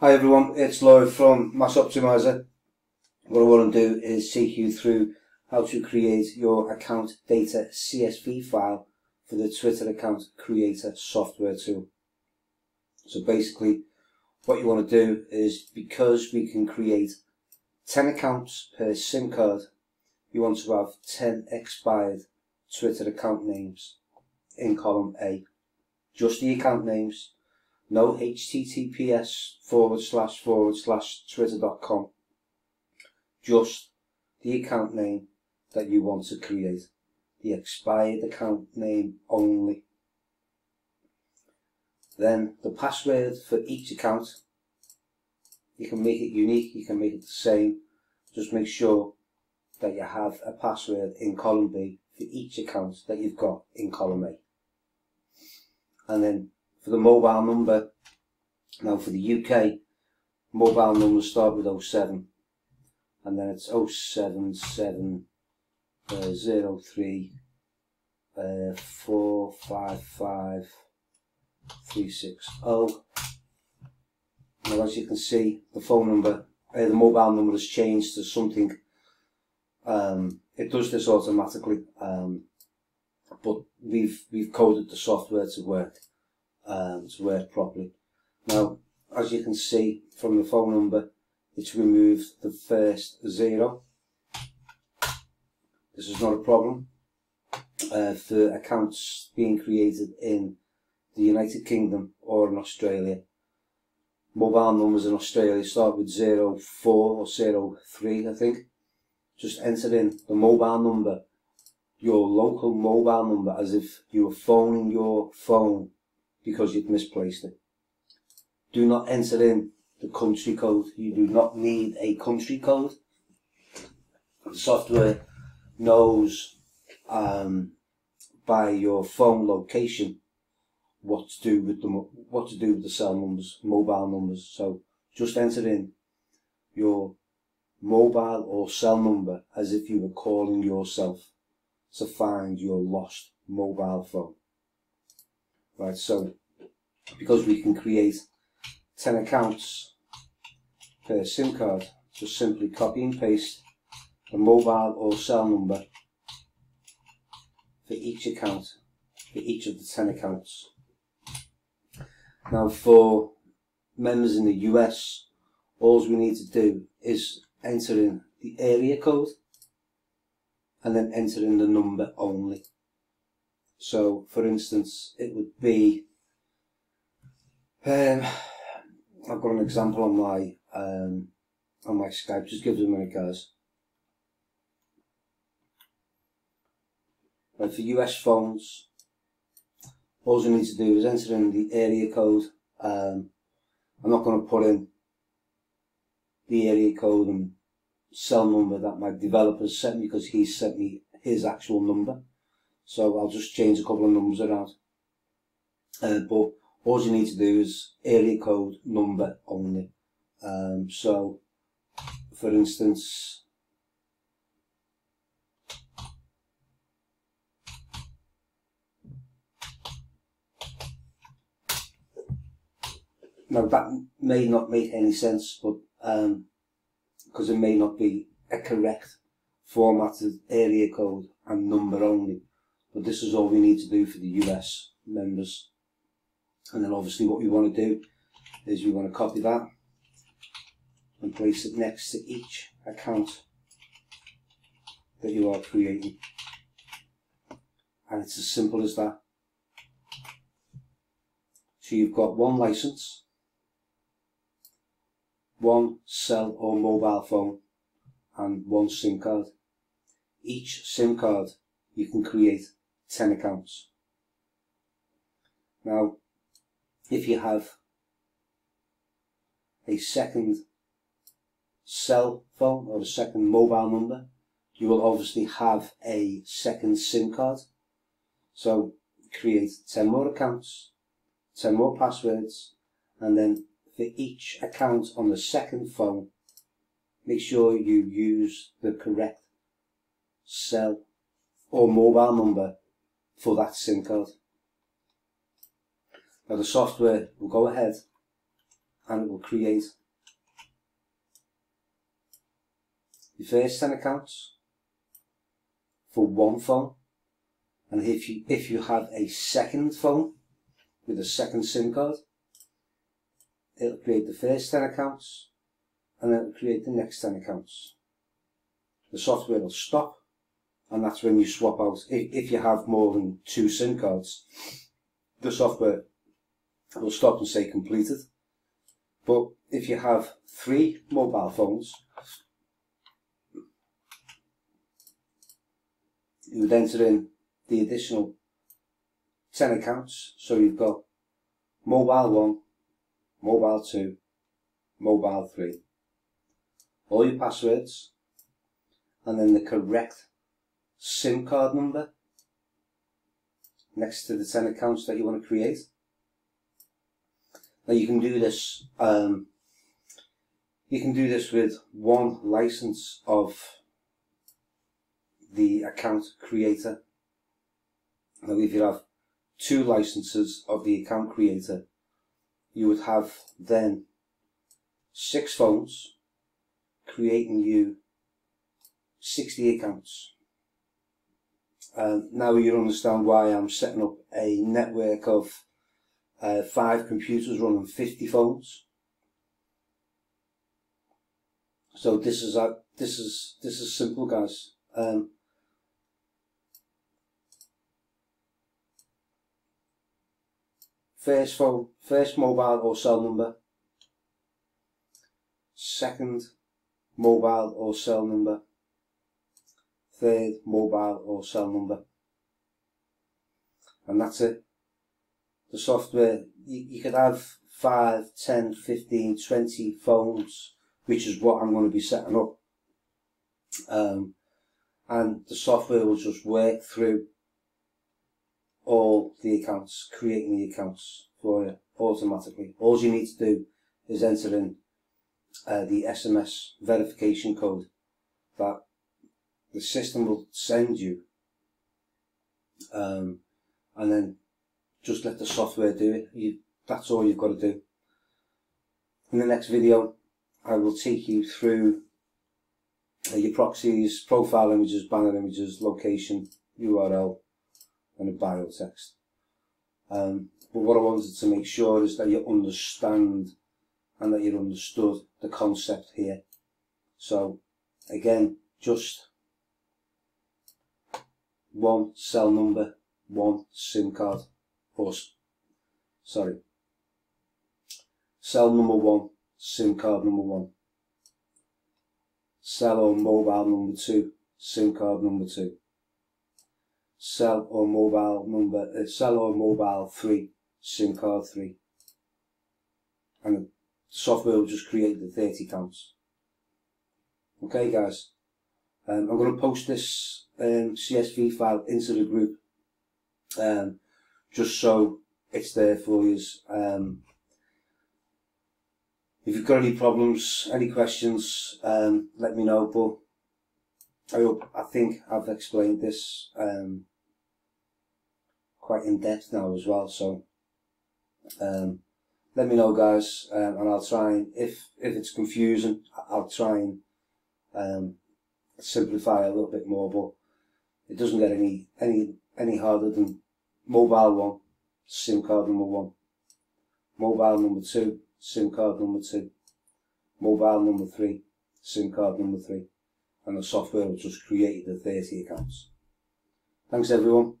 Hi everyone, it's Lloyd from Mass Optimizer. What I want to do is take you through how to create your account data CSV file for the Twitter account creator software tool. So basically what you want to do is because we can create 10 accounts per SIM card, you want to have 10 expired Twitter account names in column A. Just the account names no https forward slash forward slash twitter.com just the account name that you want to create. The expired account name only. Then the password for each account. You can make it unique you can make it the same. Just make sure that you have a password in column B for each account that you've got in column A. And then for the mobile number. Now for the UK, mobile numbers start with 07 and then it's 077 uh, 03 uh, 455 360. Now as you can see, the phone number, uh, the mobile number has changed to something. Um, it does this automatically, um, but we've we've coded the software to work um, to work properly. Now, as you can see from the phone number, it's removed the first zero. This is not a problem uh, for accounts being created in the United Kingdom or in Australia. Mobile numbers in Australia start with 04 or 03, I think. Just enter in the mobile number, your local mobile number, as if you were phoning your phone because you've misplaced it. Do not enter in the country code. You do not need a country code. The software knows um, by your phone location what to do with the what to do with the cell numbers, mobile numbers. So just enter in your mobile or cell number as if you were calling yourself to find your lost mobile phone. Right, so because we can create 10 accounts per SIM card, just simply copy and paste a mobile or cell number for each account, for each of the 10 accounts. Now for members in the US, all we need to do is enter in the area code and then enter in the number only. So for instance, it would be, um, I've got an example on my um, on my Skype, just give us a minute guys. Right, for US phones, all you need to do is enter in the area code. Um, I'm not going to put in the area code and cell number that my developer sent me because he sent me his actual number. So I'll just change a couple of numbers around. Uh, but all you need to do is area code number only. Um, so, for instance, now that may not make any sense, but because um, it may not be a correct formatted area code and number only. But this is all we need to do for the US members. And then obviously what we want to do is we want to copy that and place it next to each account that you are creating. And it's as simple as that. So you've got one license, one cell or mobile phone, and one SIM card. Each SIM card you can create 10 accounts. Now, if you have a second cell phone or a second mobile number, you will obviously have a second SIM card. So create 10 more accounts, 10 more passwords, and then for each account on the second phone, make sure you use the correct cell or mobile number for that SIM card. Now the software will go ahead and it will create your first 10 accounts for one phone and if you if you have a second phone with a second SIM card it'll create the first 10 accounts and then it'll create the next 10 accounts the software will stop and that's when you swap out if, if you have more than two SIM cards the software will stop and say completed but if you have three mobile phones you would enter in the additional 10 accounts. So you've got mobile 1, mobile 2, mobile 3. All your passwords and then the correct SIM card number next to the 10 accounts that you want to create. Now you can do this um, you can do this with one license of the account creator. Now if you have two licenses of the account creator, you would have then six phones creating you 60 accounts. Um, now you understand why I'm setting up a network of uh, five computers running 50 phones. So this is a, this is this is simple, guys. Um, First phone, first mobile or cell number. Second mobile or cell number. Third mobile or cell number. And that's it. The software, you, you could have 5, 10, 15, 20 phones, which is what I'm going to be setting up. Um, and the software will just work through all the accounts, creating the accounts for you automatically. All you need to do is enter in uh, the SMS verification code that the system will send you um, and then just let the software do it. You, that's all you've got to do. In the next video I will take you through uh, your proxies, profile images, banner images, location, URL, and a bio text. Um, but what I wanted to make sure is that you understand and that you understood the concept here. So again, just one cell number, one SIM card, or sorry, cell number one, SIM card number one, cell or mobile number two, SIM card number two. Cell or mobile number, uh, cell or mobile 3, SIM card 3. And the software will just create the 30 counts. Okay guys, um, I'm going to post this um, CSV file into the group um, just so it's there for you. Um, if you've got any problems, any questions, um, let me know. But I hope, I think I've explained this um, quite in depth now as well. So let me know, guys, and I'll try and if if it's confusing, I'll try and simplify a little bit more. But it doesn't get any any any harder than mobile one, SIM card number one, mobile number two, SIM card number two, mobile number three, SIM card number three, and the software will just create the 30 accounts. Thanks everyone.